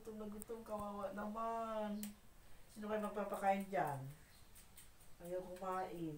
gutom na gutom, kawawa naman. Sino kayo magpapakain dyan? Ayaw kumain.